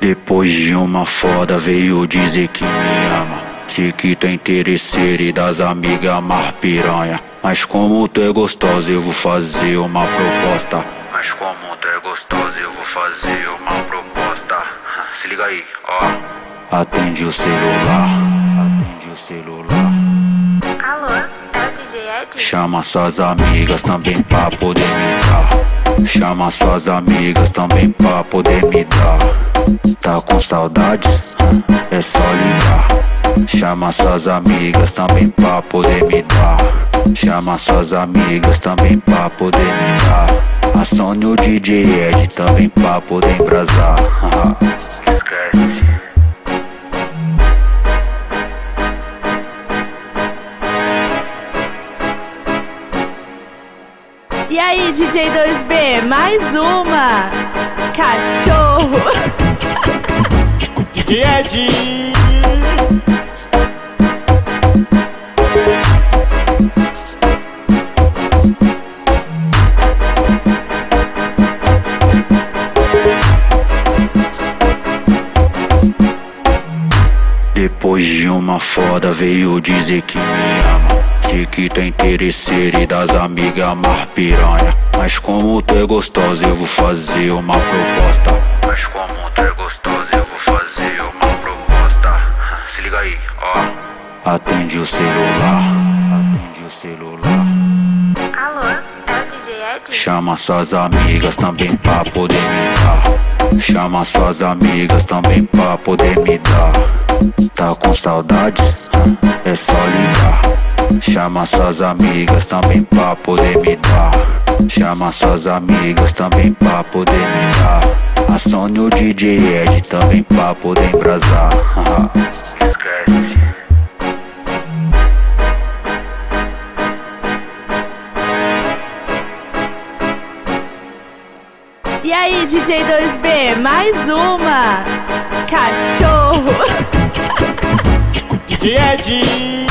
Depois de uma foda veio dizer que me ama. Se que tem interesseiro e das amigas mais piranha. Mas como tu é gostosa, eu vou fazer uma proposta. Mas como tu é gostosa, eu vou fazer uma proposta. Se liga aí, ó. Atende o celular. Atende o celular. Alô, é o DJ Ed? Chama suas amigas também pra poder me dar. Chama suas amigas também pra poder me dar. Tá com saudades? É só ligar. Chama suas amigas também pra poder me dar. Chama suas amigas também pra poder me dar. Acione o DJ Ed também pra poder embrasar. Esquece. E aí, DJ 2B, mais uma! Cachorro! DJ Ed. Depois de uma foda veio dizer que me ama. Se que tem interesseiro e das amigas mais piranha. Mas como tu é gostosa, eu vou fazer uma proposta. Mas como Atende o celular. Atende o celular. Alô, é o DJ Ed? Chama suas amigas também pra poder me dar. Chama suas amigas também pra poder me dar. Tá com saudades? É só ligar. Chama suas amigas também pra poder me dar. Chama suas amigas também pra poder me dar. Acione o DJ Ed também pra poder embrasar. Esquece. E aí, DJ 2B, mais uma! Cachorro! DJ Ed.